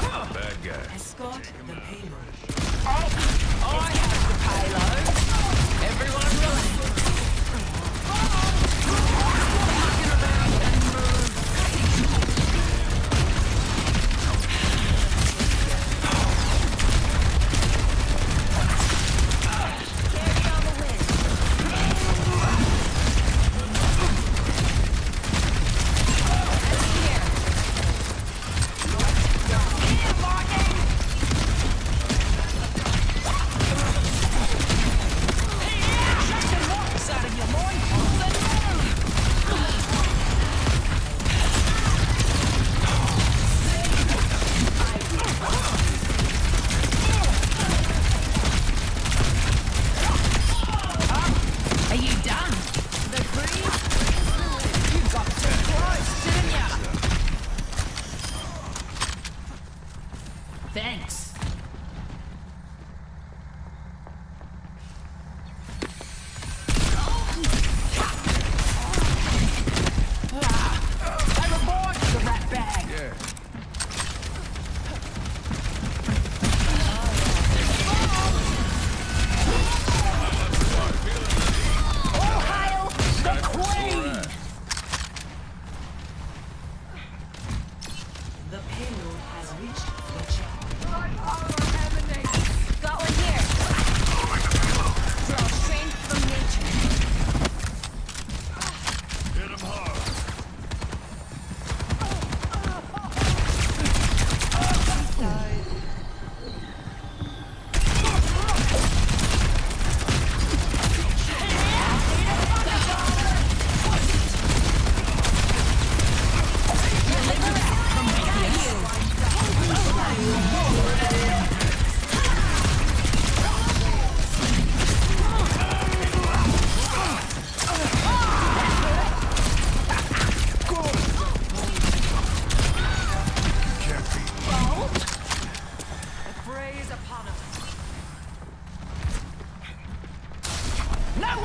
Bad guy. Escort the payload. Oh, I have Thanks.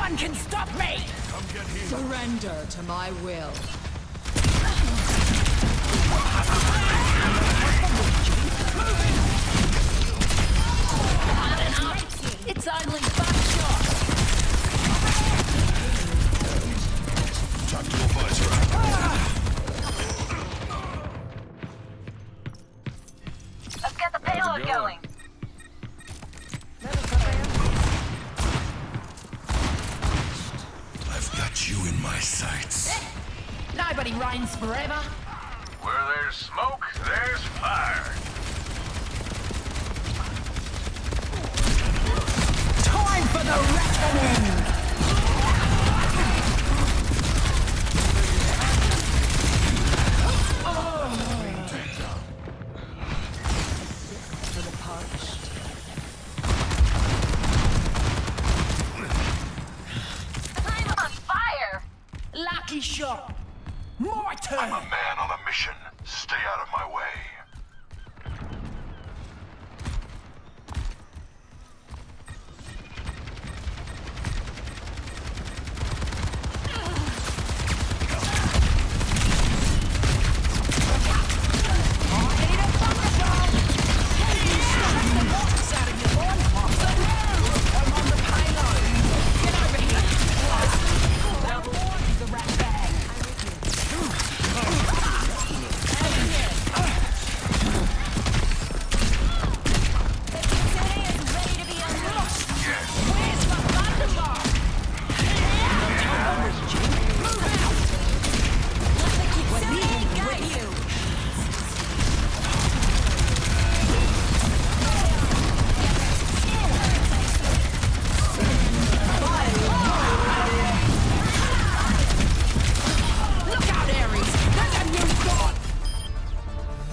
One can stop me! Come get him. Surrender to my will. It's only buckshot. Talk to a visor. Let's get the payload going? Got you in my sights. Nobody reigns forever. Where there's smoke, there's fire. shop. My turn. I'm a man on a mission.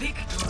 victory.